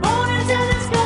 born into this. Sky.